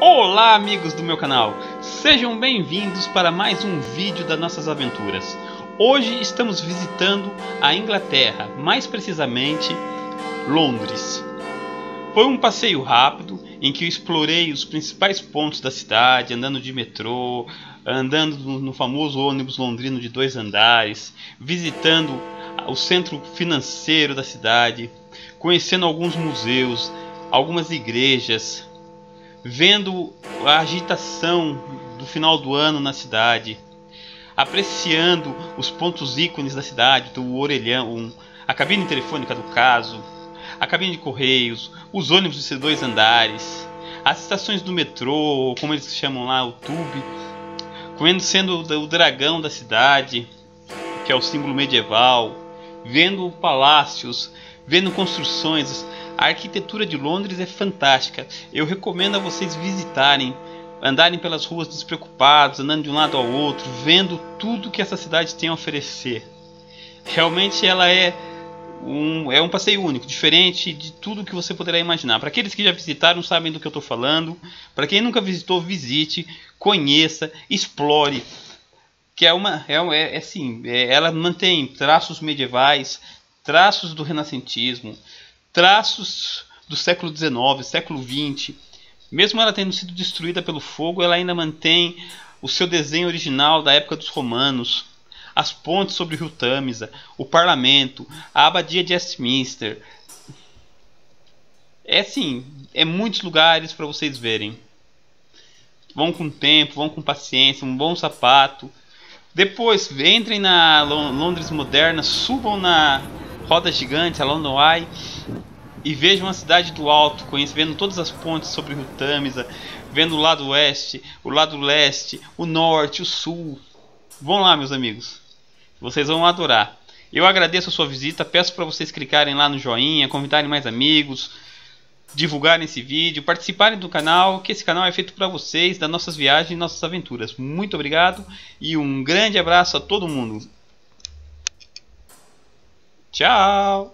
Olá amigos do meu canal, sejam bem-vindos para mais um vídeo das nossas aventuras. Hoje estamos visitando a Inglaterra, mais precisamente Londres. Foi um passeio rápido em que eu explorei os principais pontos da cidade, andando de metrô, andando no famoso ônibus londrino de dois andares, visitando o centro financeiro da cidade, conhecendo alguns museus, algumas igrejas, vendo a agitação do final do ano na cidade, apreciando os pontos ícones da cidade, do orelhão, a cabine telefônica do caso, a cabine de correios, os ônibus de dois andares, as estações do metrô, como eles chamam lá, o tube, conhecendo o dragão da cidade, que é o símbolo medieval, vendo palácios, vendo construções. A arquitetura de Londres é fantástica. Eu recomendo a vocês visitarem, andarem pelas ruas despreocupados, andando de um lado ao outro, vendo tudo que essa cidade tem a oferecer. Realmente ela é um, é um passeio único, diferente de tudo que você poderá imaginar. Para aqueles que já visitaram, sabem do que eu estou falando. Para quem nunca visitou, visite, conheça, explore. Que é uma, é, é, é assim, é, ela mantém traços medievais, traços do renascentismo, traços do século XIX, século XX. Mesmo ela tendo sido destruída pelo fogo, ela ainda mantém o seu desenho original da época dos romanos. As pontes sobre o rio Tâmisa, o parlamento, a abadia de Westminster. É assim, é muitos lugares para vocês verem. Vão com tempo, vão com paciência, um bom sapato. Depois entrem na Londres moderna, subam na roda gigante, a London Eye, e vejam a cidade do alto, vendo todas as pontes sobre o rio Tâmisa, vendo o lado oeste, o lado leste, o norte, o sul. Vão lá, meus amigos. Vocês vão adorar. Eu agradeço a sua visita, peço para vocês clicarem lá no joinha, convidarem mais amigos, divulgarem esse vídeo, participarem do canal, que esse canal é feito para vocês, das nossas viagens nossas aventuras. Muito obrigado e um grande abraço a todo mundo. Tchau!